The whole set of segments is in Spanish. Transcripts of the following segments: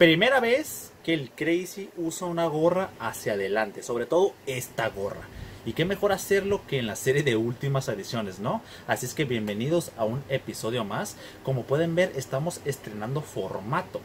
Primera vez que el Crazy usa una gorra hacia adelante, sobre todo esta gorra. Y qué mejor hacerlo que en la serie de últimas ediciones, ¿no? Así es que bienvenidos a un episodio más. Como pueden ver, estamos estrenando formato.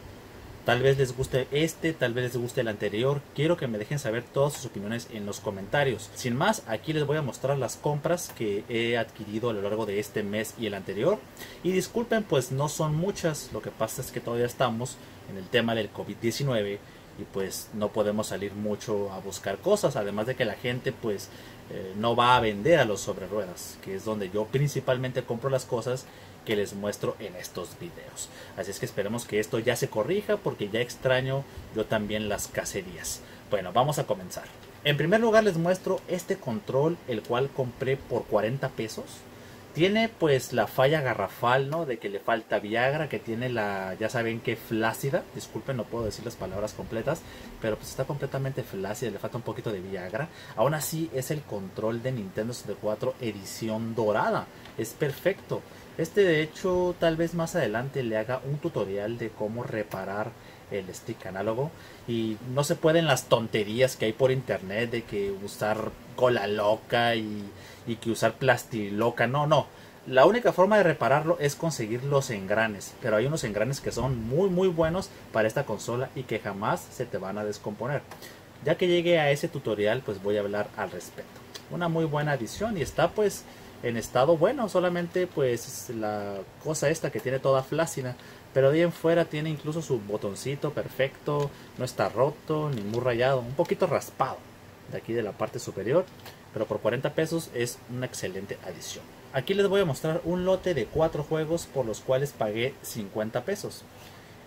Tal vez les guste este, tal vez les guste el anterior. Quiero que me dejen saber todas sus opiniones en los comentarios. Sin más, aquí les voy a mostrar las compras que he adquirido a lo largo de este mes y el anterior. Y disculpen, pues no son muchas. Lo que pasa es que todavía estamos en el tema del COVID-19 y pues no podemos salir mucho a buscar cosas. Además de que la gente pues eh, no va a vender a los sobre ruedas, que es donde yo principalmente compro las cosas que les muestro en estos videos. Así es que esperemos que esto ya se corrija porque ya extraño yo también las cacerías. Bueno, vamos a comenzar. En primer lugar les muestro este control, el cual compré por 40 pesos. Tiene pues la falla garrafal, ¿no? De que le falta Viagra, que tiene la, ya saben que flácida. Disculpen, no puedo decir las palabras completas, pero pues está completamente flácida, le falta un poquito de Viagra. Aún así es el control de Nintendo 64 edición dorada. Es perfecto. Este de hecho tal vez más adelante le haga un tutorial de cómo reparar el stick análogo y no se pueden las tonterías que hay por internet de que usar cola loca y, y que usar plastiloca, no, no. La única forma de repararlo es conseguir los engranes, pero hay unos engranes que son muy muy buenos para esta consola y que jamás se te van a descomponer. Ya que llegue a ese tutorial pues voy a hablar al respecto. Una muy buena adición y está pues en estado bueno, solamente pues la cosa esta que tiene toda flácida, pero de ahí en fuera tiene incluso su botoncito perfecto, no está roto ni muy rayado, un poquito raspado de aquí de la parte superior, pero por 40 pesos es una excelente adición. Aquí les voy a mostrar un lote de cuatro juegos por los cuales pagué 50 pesos.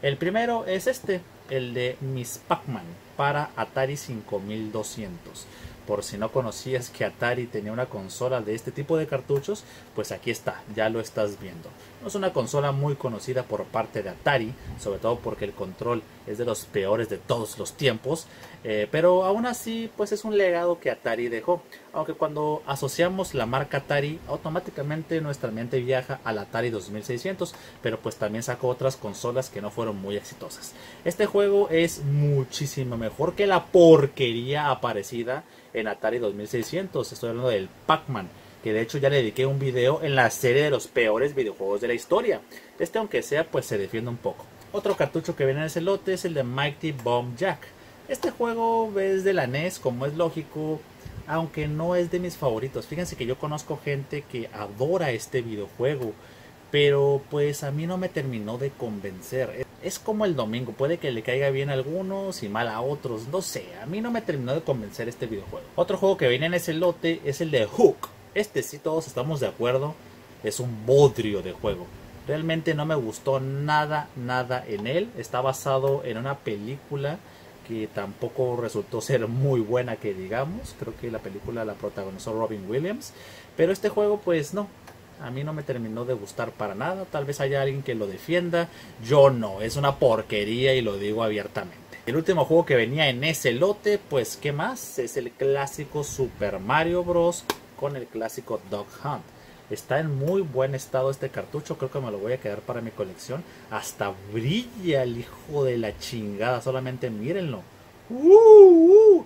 El primero es este, el de Miss Pac-Man para Atari 5200 por si no conocías que Atari tenía una consola de este tipo de cartuchos, pues aquí está, ya lo estás viendo. No es una consola muy conocida por parte de Atari, sobre todo porque el control es de los peores de todos los tiempos, eh, pero aún así pues es un legado que Atari dejó. Aunque cuando asociamos la marca Atari, automáticamente nuestra mente viaja al Atari 2600, pero pues también sacó otras consolas que no fueron muy exitosas. Este juego es muchísimo mejor que la porquería aparecida en Atari 2600. Estoy hablando del Pac-Man, que de hecho ya le dediqué un video en la serie de los peores videojuegos de la historia. Este aunque sea pues se defiende un poco. Otro cartucho que viene en ese lote es el de Mighty Bomb Jack. Este juego es de la NES, como es lógico, aunque no es de mis favoritos. Fíjense que yo conozco gente que adora este videojuego, pero pues a mí no me terminó de convencer es como el domingo, puede que le caiga bien a algunos y mal a otros, no sé, a mí no me terminó de convencer este videojuego. Otro juego que viene en ese lote es el de Hook. Este sí todos estamos de acuerdo, es un bodrio de juego. Realmente no me gustó nada, nada en él. Está basado en una película que tampoco resultó ser muy buena que digamos. Creo que la película la protagonizó Robin Williams. Pero este juego pues no, a mí no me terminó de gustar para nada. Tal vez haya alguien que lo defienda. Yo no, es una porquería y lo digo abiertamente. El último juego que venía en ese lote, pues ¿qué más? Es el clásico Super Mario Bros. con el clásico Dog Hunt. Está en muy buen estado este cartucho, creo que me lo voy a quedar para mi colección. Hasta brilla el hijo de la chingada, solamente mírenlo. ¡Uh, uh!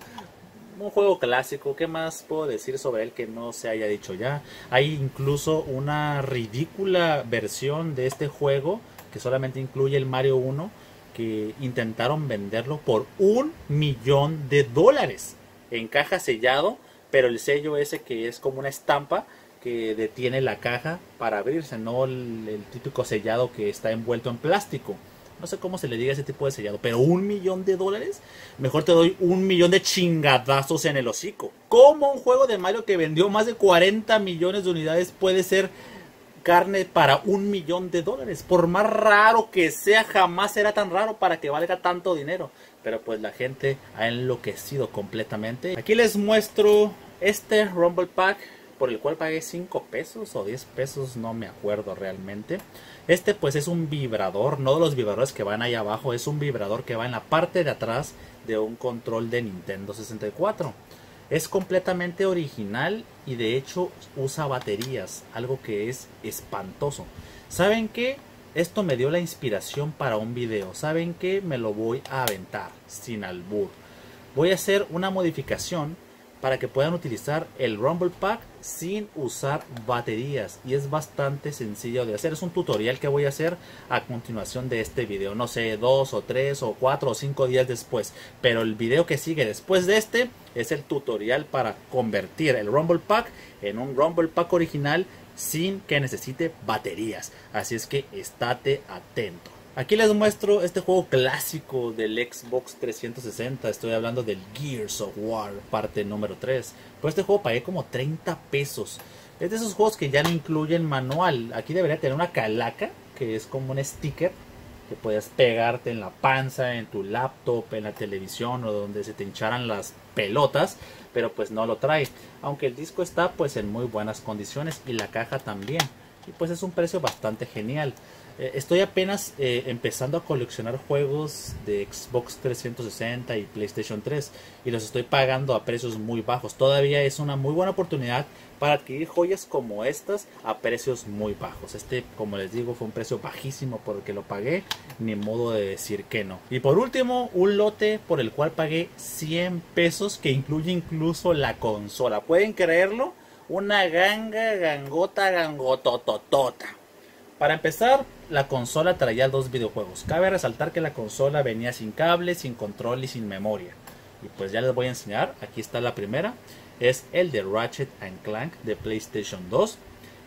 Un juego clásico, ¿qué más puedo decir sobre él que no se haya dicho ya? Hay incluso una ridícula versión de este juego que solamente incluye el Mario 1 que intentaron venderlo por un millón de dólares en caja sellado, pero el sello ese que es como una estampa que detiene la caja para abrirse, no el, el típico sellado que está envuelto en plástico. No sé cómo se le diga ese tipo de sellado, pero un millón de dólares, mejor te doy un millón de chingadazos en el hocico. ¿Cómo un juego de Mario que vendió más de 40 millones de unidades puede ser carne para un millón de dólares? Por más raro que sea, jamás será tan raro para que valga tanto dinero. Pero pues la gente ha enloquecido completamente. Aquí les muestro este Rumble Pack por el cual pagué 5 pesos o 10 pesos, no me acuerdo realmente. Este pues es un vibrador, no de los vibradores que van ahí abajo, es un vibrador que va en la parte de atrás de un control de Nintendo 64. Es completamente original y de hecho usa baterías, algo que es espantoso. ¿Saben qué? esto me dio la inspiración para un video. ¿Saben qué? Me lo voy a aventar sin albur. Voy a hacer una modificación para que puedan utilizar el Rumble Pack sin usar baterías y es bastante sencillo de hacer. Es un tutorial que voy a hacer a continuación de este video. No sé dos o tres o cuatro o cinco días después. Pero el video que sigue después de este es el tutorial para convertir el Rumble Pack en un Rumble Pack original sin que necesite baterías. Así es que estate atento Aquí les muestro este juego clásico del Xbox 360. Estoy hablando del Gears of War, parte número 3. Por este juego pagué como 30 pesos. Es de esos juegos que ya no incluyen manual. Aquí debería tener una calaca, que es como un sticker que puedes pegarte en la panza, en tu laptop, en la televisión o donde se te hincharan las pelotas, pero pues no lo trae. Aunque el disco está pues en muy buenas condiciones y la caja también. Y pues es un precio bastante genial. Eh, estoy apenas eh, empezando a coleccionar juegos de Xbox 360 y PlayStation 3 y los estoy pagando a precios muy bajos. Todavía es una muy buena oportunidad para adquirir joyas como estas a precios muy bajos. Este, como les digo, fue un precio bajísimo por el que lo pagué, ni modo de decir que no. Y por último, un lote por el cual pagué 100 pesos que incluye incluso la consola. ¿Pueden creerlo? Una ganga, gangota, gangotototota. Para empezar, la consola traía dos videojuegos. Cabe resaltar que la consola venía sin cable, sin control y sin memoria. Y pues ya les voy a enseñar. Aquí está la primera. Es el de Ratchet and Clank de PlayStation 2.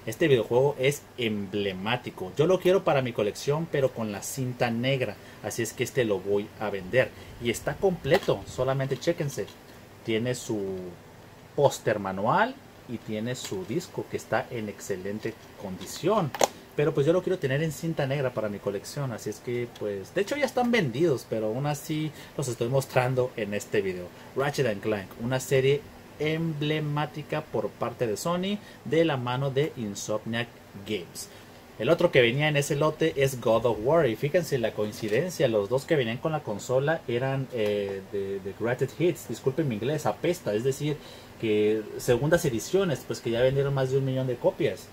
Este videojuego es emblemático. Yo lo quiero para mi colección, pero con la cinta negra. Así es que este lo voy a vender. Y está completo. Solamente chéquense. Tiene su póster manual y tiene su disco que está en excelente condición. Pero pues yo lo quiero tener en cinta negra para mi colección. Así es que pues... De hecho ya están vendidos. Pero aún así los estoy mostrando en este video. Ratchet Clank. Una serie emblemática por parte de Sony. De la mano de Insomniac Games. El otro que venía en ese lote es God of War. Y fíjense la coincidencia. Los dos que venían con la consola eran eh, de, de Hits. Disculpen mi inglés. Apesta. Es decir, que segundas ediciones. Pues que ya vendieron más de un millón de copias.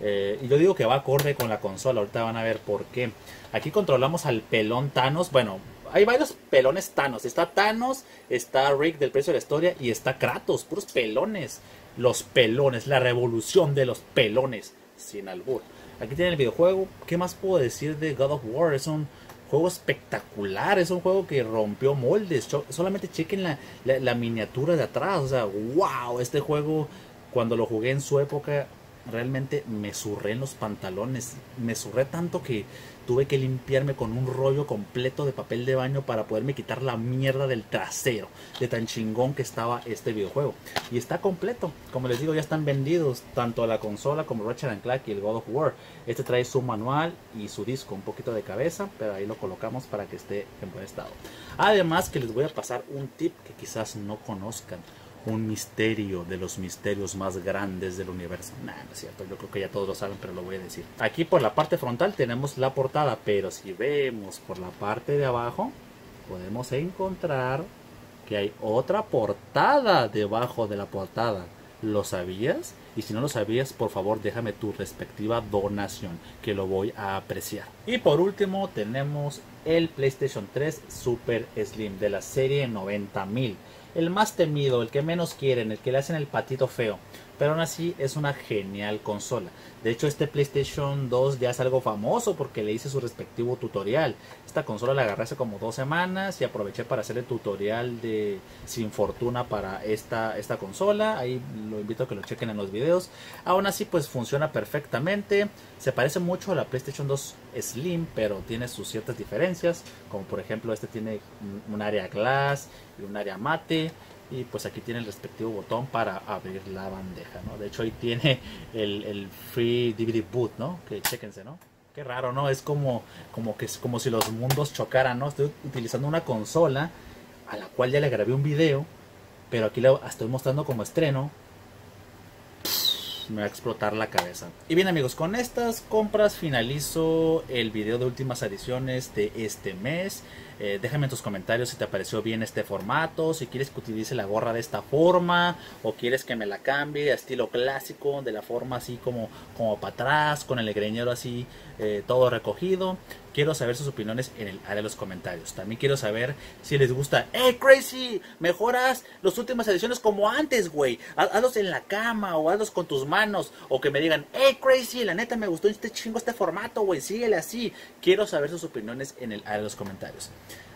Eh, y yo digo que va acorde con la consola, ahorita van a ver por qué. Aquí controlamos al pelón Thanos. Bueno, hay varios pelones Thanos. Está Thanos, está Rick del precio de la historia y está Kratos, puros pelones. Los pelones, la revolución de los pelones, sin albur. Aquí tiene el videojuego. ¿Qué más puedo decir de God of War? Es un juego espectacular, es un juego que rompió moldes. Solamente chequen la, la miniatura de atrás. O sea, wow, este juego cuando lo jugué en su época realmente me surré en los pantalones. Me surré tanto que tuve que limpiarme con un rollo completo de papel de baño para poderme quitar la mierda del trasero. De tan chingón que estaba este videojuego. Y está completo. Como les digo, ya están vendidos tanto la consola como Ratchet Clank y el God of War. Este trae su manual y su disco, un poquito de cabeza, pero ahí lo colocamos para que esté en buen estado. Además que les voy a pasar un tip que quizás no conozcan un misterio de los misterios más grandes del universo. no es cierto, yo creo que ya todos lo saben, pero lo voy a decir. Aquí por la parte frontal tenemos la portada, pero si vemos por la parte de abajo, podemos encontrar que hay otra portada debajo de la portada. ¿Lo sabías? Y si no lo sabías, por favor déjame tu respectiva donación, que lo voy a apreciar. Y por último tenemos el PlayStation 3 Super Slim de la serie 90000 el más temido, el que menos quieren, el que le hacen el patito feo. Pero aún así es una genial consola. De hecho, este PlayStation 2 ya es algo famoso porque le hice su respectivo tutorial. Esta consola la agarré hace como dos semanas y aproveché para hacer el tutorial de Sin Fortuna para esta, esta consola. Ahí lo invito a que lo chequen en los videos. Aún así, pues funciona perfectamente. Se parece mucho a la PlayStation 2 Slim, pero tiene sus ciertas diferencias. Como por ejemplo, este tiene un área glass y un área mate y pues aquí tiene el respectivo botón para abrir la bandeja, ¿no? De hecho ahí tiene el, free DVD boot, ¿no? Que chequense, ¿no? Qué raro, ¿no? Es como, como que como si los mundos chocaran, ¿no? Estoy utilizando una consola a la cual ya le grabé un video, pero aquí la estoy mostrando como estreno. me va a explotar la cabeza. Y bien amigos, con estas compras finalizo el video de últimas ediciones de este mes. Eh, déjame tus comentarios si te pareció bien este formato, si quieres que utilice la gorra de esta forma o quieres que me la cambie a estilo clásico, de la forma así como, como para atrás, con el greñero así eh, todo recogido. Quiero saber sus opiniones en el área de los comentarios. También quiero saber si les gusta. ¡Hey, Crazy! Mejoras las últimas ediciones como antes, güey. Hazlos en la cama o hazlos con tus manos. O que me digan, ¡Hey, Crazy! La neta me gustó este chingo este formato, güey. Síguele así. Quiero saber sus opiniones en el área de los comentarios.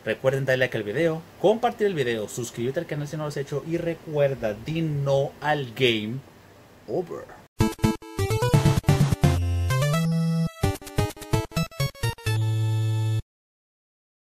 Recuerden darle like al video, compartir el video, suscribirte al canal si no lo has hecho y recuerda, di no al game over.